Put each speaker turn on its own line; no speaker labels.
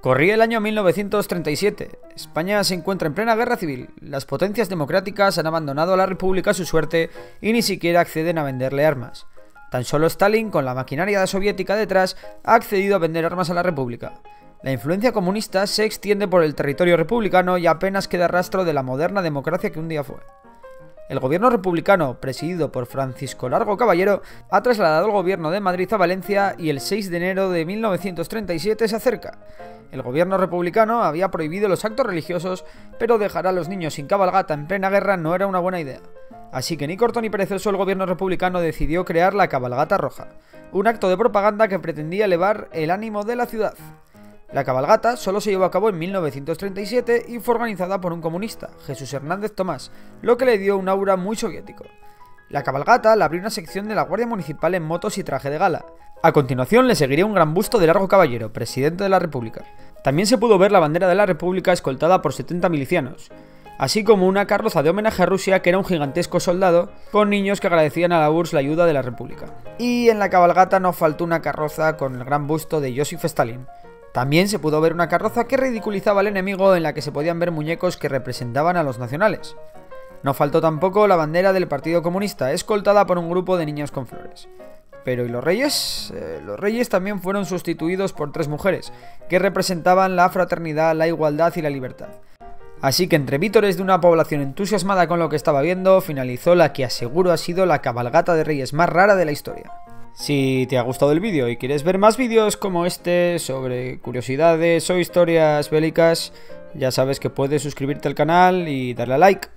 Corría el año 1937. España se encuentra en plena guerra civil. Las potencias democráticas han abandonado a la República a su suerte y ni siquiera acceden a venderle armas. Tan solo Stalin, con la maquinaria soviética detrás, ha accedido a vender armas a la República. La influencia comunista se extiende por el territorio republicano y apenas queda rastro de la moderna democracia que un día fue. El gobierno republicano, presidido por Francisco Largo Caballero, ha trasladado el gobierno de Madrid a Valencia y el 6 de enero de 1937 se acerca. El gobierno republicano había prohibido los actos religiosos, pero dejar a los niños sin cabalgata en plena guerra no era una buena idea. Así que ni corto ni perezoso el gobierno republicano decidió crear la cabalgata roja, un acto de propaganda que pretendía elevar el ánimo de la ciudad. La cabalgata solo se llevó a cabo en 1937 y fue organizada por un comunista, Jesús Hernández Tomás, lo que le dio un aura muy soviético. La cabalgata la abrió una sección de la Guardia Municipal en motos y traje de gala. A continuación le seguiría un gran busto de Largo Caballero, presidente de la República. También se pudo ver la bandera de la República escoltada por 70 milicianos, así como una carroza de homenaje a Rusia que era un gigantesco soldado, con niños que agradecían a la URSS la ayuda de la República. Y en la cabalgata no faltó una carroza con el gran busto de Joseph Stalin, también se pudo ver una carroza que ridiculizaba al enemigo en la que se podían ver muñecos que representaban a los nacionales. No faltó tampoco la bandera del Partido Comunista, escoltada por un grupo de niños con flores. Pero ¿y los reyes? Eh, los reyes también fueron sustituidos por tres mujeres, que representaban la fraternidad, la igualdad y la libertad. Así que entre vítores de una población entusiasmada con lo que estaba viendo, finalizó la que aseguro ha sido la cabalgata de reyes más rara de la historia. Si te ha gustado el vídeo y quieres ver más vídeos como este sobre curiosidades o historias bélicas, ya sabes que puedes suscribirte al canal y darle a like.